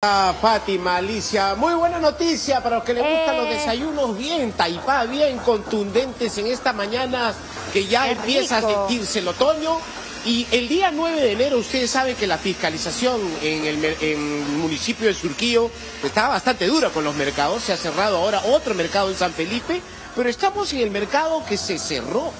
Fátima, Alicia, muy buena noticia para los que les gustan los Eh. desayunos bien, taipá, bien contundentes en esta mañana que ya Qué empieza rico. a sentirse el otoño. Y el día 9 de enero, ustedes saben que la fiscalización en el, en el municipio de Surquillo estaba bastante dura con los mercados. Se ha cerrado ahora otro mercado en San Felipe, pero estamos en el mercado que se cerró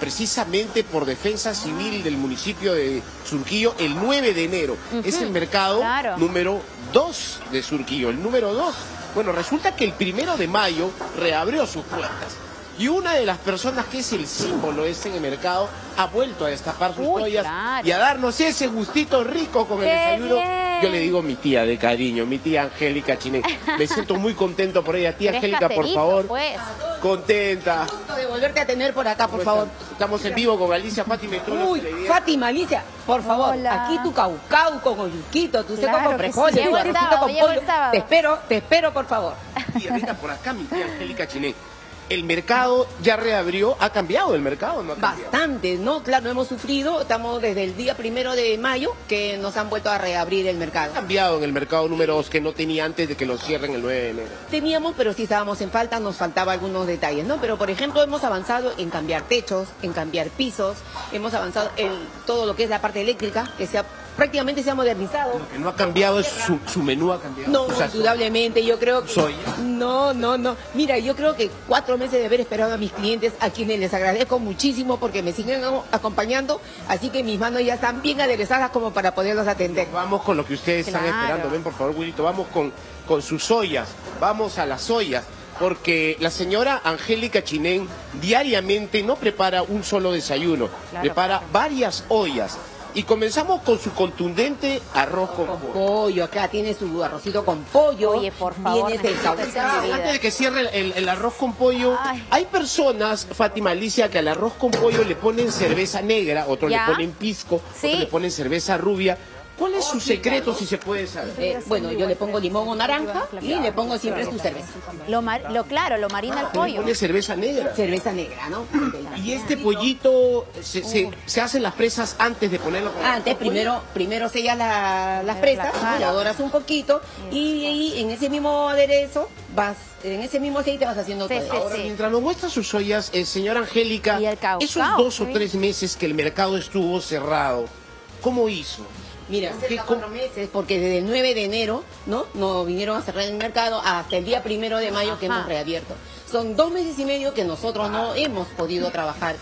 precisamente por defensa civil del municipio de Surquillo el 9 de enero. Es el mercado claro. número 2 de Surquillo, el número 2. Bueno, resulta que el primero de mayo reabrió sus puertas. Y una de las personas que es el símbolo de este mercado ha vuelto a destapar sus Uy, ollas claro. y a darnos ese gustito rico con el ¡Qué desayuno. bien! Yo le digo mi tía de cariño, mi tía Angélica Chinen. Me siento muy contento por ella. Tía Angélica, por favor. pues. Contenta. de volverte a tener por acá, por favor. Estamos en vivo con Alicia Fátima y Uy. Fátima, Alicia, por favor, Hola. aquí tu caucau con oyuquito, tu seco Claro con que frijoles, sí. tu el arrocito con el pollo. Te espero, te espero, por favor. Tía, venga por acá, mi tía Angélica Chinen. El mercado ya reabrió, ha cambiado el mercado, ¿no ha? Bastante, ¿no? Claro, hemos sufrido, estamos desde el día primero de mayo que nos han vuelto a reabrir el mercado. Ha cambiado en el mercado número 2 que no tenía antes de que lo cierren el 9 de enero. Teníamos, pero sí estábamos en falta, nos faltaba algunos detalles, ¿no? Pero, por ejemplo, hemos avanzado en cambiar techos, en cambiar pisos, hemos avanzado en todo lo que es la parte eléctrica, que se ha, prácticamente se ha modernizado. Lo que no ha cambiado es su, su menú ha cambiado. No, O sea, indudablemente, yo creo que... No, no, no. Mira, yo creo que cuatro meses de haber esperado a mis clientes, a quienes les agradezco muchísimo porque me siguen acompañando, así que mis manos ya están bien aderezadas como para poderlos atender. Vamos con lo que ustedes están esperando. Ven, por favor, Wilito, vamos con, con sus ollas. Vamos a las ollas. Porque la señora Angélica Chinén diariamente no prepara un solo desayuno, Claro, prepara claro. varias ollas. Y comenzamos con su contundente arroz con Con pollo. pollo, acá tiene su arrocito con pollo. Oye, por favor, Tienes el. Antes de que cierre el, el- el arroz con pollo, Ay. hay personas, Fátima Alicia, que al arroz con pollo le ponen cerveza negra, otros Ya. le ponen pisco, Sí. otros le ponen cerveza rubia. ¿Cuál es su secreto, si se puede saber? Eh, bueno, yo le pongo limón o naranja y le pongo siempre su cerveza. Lo, mar- lo claro, lo marina el Le pollo. pone cerveza negra. Cerveza negra, ¿no? Y este pollito se, se, se hacen las presas antes de ponerlo con Antes, primero, primero sellas la- las presas, Claro. lo doras un poquito y, ahí en ese mismo aderezo vas, en ese mismo aceite vas haciendo Sí, todo. sí, Ahora, sí. mientras nos muestra sus ollas, eh, señora Angélica, esos dos o tres meses que el mercado estuvo cerrado, ¿cómo hizo? Mira, ¿Qué cerca com- cuatro meses, porque desde el 9 de enero, ¿no? Nos vinieron a cerrar el mercado hasta el día primero de mayo que hemos reabierto. Son dos meses y medio que nosotros no hemos podido trabajar.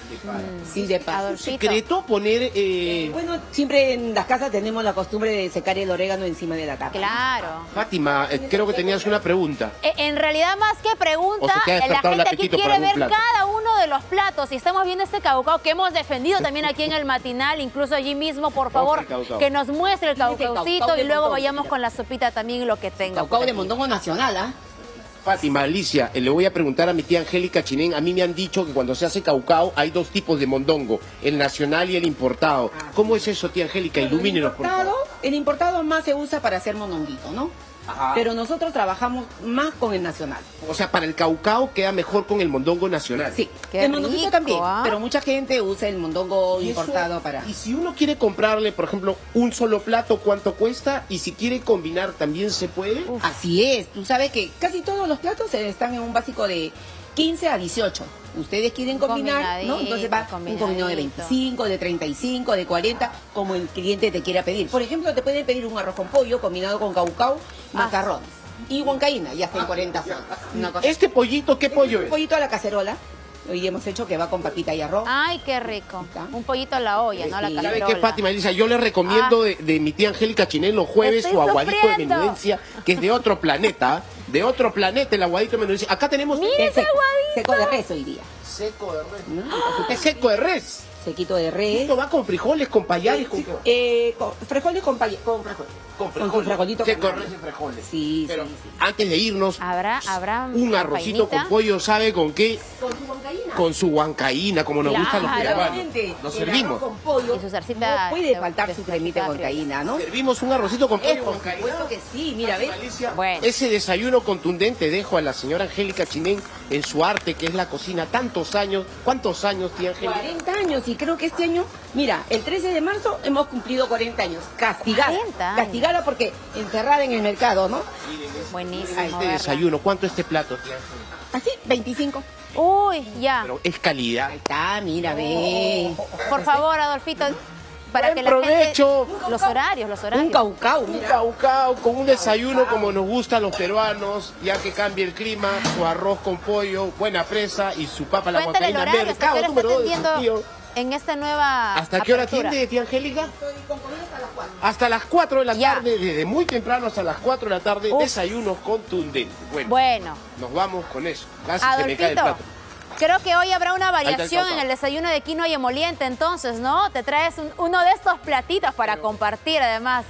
Sí, de paso. ¿Secreto poner eh, Bueno, siempre en las casas tenemos la costumbre de secar el orégano encima de la tapa. Claro. Fátima, eh, creo que tenías una pregunta. Eh, En realidad, más que pregunta, la gente aquí quiere ver plato. cada uno de los platos. Y estamos viendo este caucao que hemos defendido también aquí en el matinal, incluso allí mismo, por favor, que nos muestre el caucaucito y luego vayamos con la sopita también lo que tenga. Caucao de mondongo nacional, ¿ah? Fátima, Alicia, eh, le voy a preguntar a mi tía Angélica Chinén. A mí me han dicho que cuando se hace caucao hay dos tipos de mondongo, el nacional y el importado. ¿Cómo es eso, tía Angélica? Ilumínenos, el por importado, favor. el importado más se usa para hacer mononguito, ¿no? Ajá. Pero nosotros trabajamos más con el nacional. O sea, para el caucao queda mejor con el mondongo nacional. Sí, Qué el mondonguito rico, también, ¿ah? pero mucha gente usa el mondongo Y eso- importado para... Y si uno quiere comprarle, por ejemplo, un solo plato, ¿cuánto cuesta? Y si quiere combinar, ¿también se puede? Así es, tú sabes que casi todos los platos están en un básico de 15 a 18. Ustedes quieren combinar, ¿no? Entonces va un combinado de combinadito. 25, de 35, de 40, como el cliente te quiera pedir. Por ejemplo, te pueden pedir un arroz con pollo combinado con caucao, macarrones. Y huancaína, ya está en 40 soles. Una cosa. ¿Este pollito qué pollo un es? pollito a la cacerola. Hoy hemos hecho que va con papita y arroz. Ay, qué rico. Un pollito a la olla, ¿no? A la Sí. ¿Sabe cacerola. qué, Fátima Elisa? Yo le recomiendo Ah. de, de mi tía Angélica Chinén los jueves Estoy su aguadito de menudencia, que es de otro planeta, de otro planeta el aguadito de menudencia. Acá tenemos Mira ese seco, aguadito. seco de res hoy día. seco de res. ¿no? Es seco de res. Sequito de res. Esto va con frijoles, con payares, con... Eh, con frijoles con, pay- con frijoles. Con Con su frijolito Seco de con res y frijoles. Sí, Pero sí, sí. antes de irnos, Habrá, habrá un arrocito painita. con pollo, ¿sabe con qué? Con su huancaína. con su huancaína, como nos gustan los Claro. peruanos. Nos el servimos. arroz con pollo. Y su salsita No puede de- faltar su cremita de- con caína, ¿no? Servimos un arrocito con Es pollo por supuesto que sí, mira, ¿ves? Bueno. Ese desayuno contundente dejo a la señora Angélica Chinén en su arte, que es la cocina, tantos años. ¿Cuántos años tiene Angélica? 40 años y creo que este año, mira, el 13 de marzo hemos cumplido 40 años. Castigada. 40 años. Castigada porque encerrada en el mercado, ¿no? Buenísimo. Este ¿verdad? desayuno, ¿cuánto este plato? Así, 25. Uy, ya. Pero es calidad. Ahí está, mira, ve. Por favor, Adolfito, para que la provecho. gente... Los horarios, los Un horarios. caucao, Un caucao con un desayuno como nos gusta a los peruanos, ya que cambia el clima, su arroz con pollo, buena presa y su papa la Cuéntale el huancaína. horario, ¿hasta qué Mercado hora está número 2 de atendiendo en esta nueva ¿Hasta qué hora atiende, tía Angélica? Hasta las 4 de la Ya. tarde, desde muy temprano hasta las 4 de la tarde, Uf. desayuno contundente. Bueno, Bueno, nos vamos con eso. Casi se me cae el Adolfito, plato. Creo que hoy habrá una el variación en el desayuno de quinoa y emoliente, entonces, ¿no? Te traes un- uno de estos platitos para compartir, además.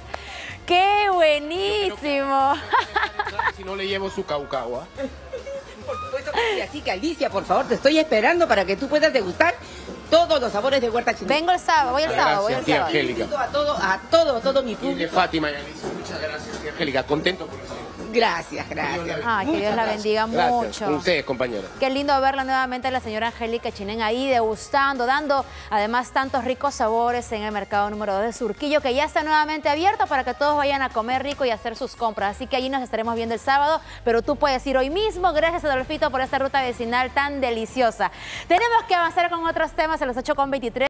¡Qué buenísimo! Si no le llevo su caucao, ¿ah? Por supuesto que sí. Así que Alicia, por favor, te estoy esperando para que tú puedas degustar todos los sabores de Huerta China. Vengo el sábado, voy el sábado, voy el sábado. Angélica. A todo, a todo, a todo mi Y de público. Fátima y Alicia. Muchas gracias, tía Angélica. Contento con usted. Gracias, gracias. Ay, que Dios la bendiga Gracias. mucho. Con ustedes, compañera. Qué lindo verla nuevamente a la señora Angélica Chinén ahí degustando, dando además tantos ricos sabores en el mercado número 2 de Surquillo, que ya está nuevamente abierto para que todos vayan a comer rico y hacer sus compras. Así que allí nos estaremos viendo el sábado, pero tú puedes ir hoy mismo. Gracias, Adolfito, por esta ruta vecinal tan deliciosa. Tenemos que avanzar con otros temas a las 8.23.